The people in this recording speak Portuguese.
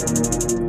Música